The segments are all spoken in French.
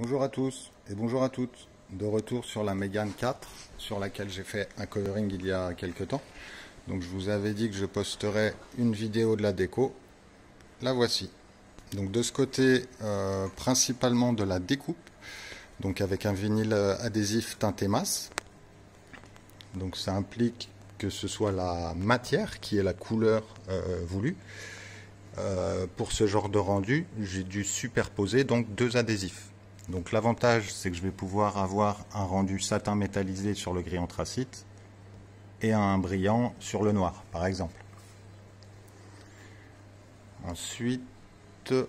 Bonjour à tous et bonjour à toutes. De retour sur la Mégane 4 sur laquelle j'ai fait un coloring il y a quelques temps. Donc je vous avais dit que je posterais une vidéo de la déco. La voici. Donc de ce côté, euh, principalement de la découpe. Donc avec un vinyle adhésif teinté masse. Donc ça implique que ce soit la matière qui est la couleur euh, voulue. Euh, pour ce genre de rendu, j'ai dû superposer donc deux adhésifs. Donc l'avantage, c'est que je vais pouvoir avoir un rendu satin métallisé sur le gris anthracite et un brillant sur le noir, par exemple. Ensuite,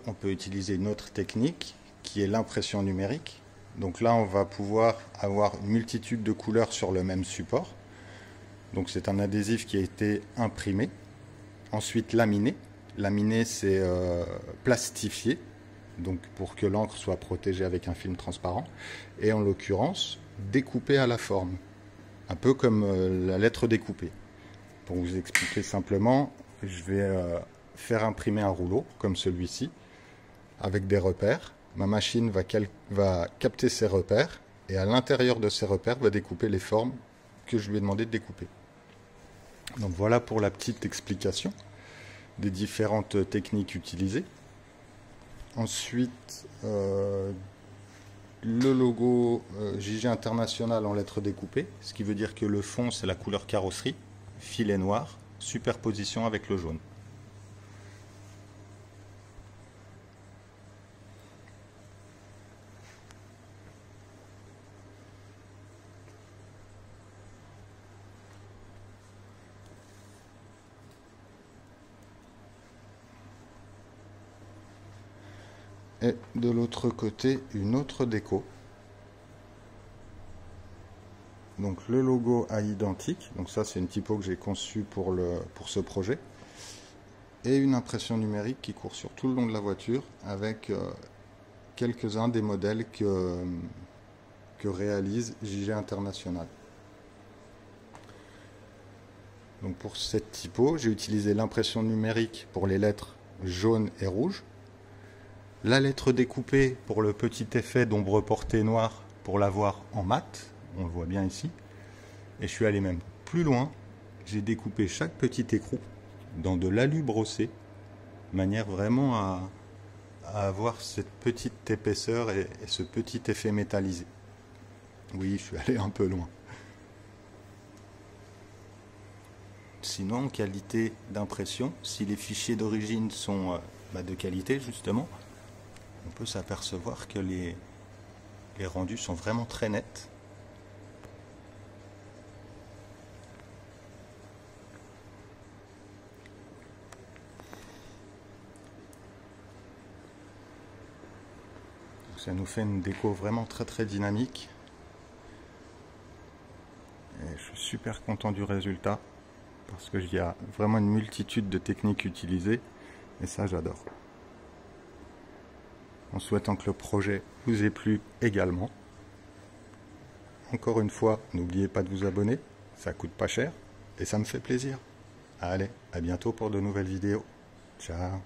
on peut utiliser une autre technique qui est l'impression numérique. Donc là, on va pouvoir avoir une multitude de couleurs sur le même support. Donc c'est un adhésif qui a été imprimé, ensuite laminé. Laminé, c'est euh, plastifié, donc pour que l'encre soit protégée avec un film transparent, et en l'occurrence découpé à la forme, un peu comme euh, la lettre découpée. Pour vous expliquer simplement, je vais euh, faire imprimer un rouleau comme celui-ci, avec des repères. Ma machine va, va capter ces repères, et à l'intérieur de ces repères va découper les formes que je lui ai demandé de découper. Donc voilà pour la petite explication des différentes techniques utilisées. Ensuite, euh, le logo euh, JG International en lettres découpées, ce qui veut dire que le fond c'est la couleur carrosserie, filet noir, superposition avec le jaune. Et de l'autre côté une autre déco. Donc le logo à identique, donc ça c'est une typo que j'ai conçue pour, le, pour ce projet, et une impression numérique qui court sur tout le long de la voiture avec euh, quelques-uns des modèles que, que réalise JG International. Donc pour cette typo, j'ai utilisé l'impression numérique pour les lettres jaunes et rouges, la lettre découpée pour le petit effet d'ombre portée noire pour l'avoir en mat, on le voit bien ici. Et je suis allé même plus loin, j'ai découpé chaque petit écrou dans de l'alu brossé, manière vraiment à, avoir cette petite épaisseur et, ce petit effet métallisé. Oui, je suis allé un peu loin. Sinon, en qualité d'impression, si les fichiers d'origine sont euh, bah, de qualité justement, on peut s'apercevoir que les, les rendus sont vraiment très nets. ça nous fait une déco vraiment très très dynamique. Et je suis super content du résultat parce qu'il y a vraiment une multitude de techniques utilisées et ça j'adore en souhaitant que le projet vous ait plu également. Encore une fois, n'oubliez pas de vous abonner, ça coûte pas cher et ça me fait plaisir. Allez, à bientôt pour de nouvelles vidéos. Ciao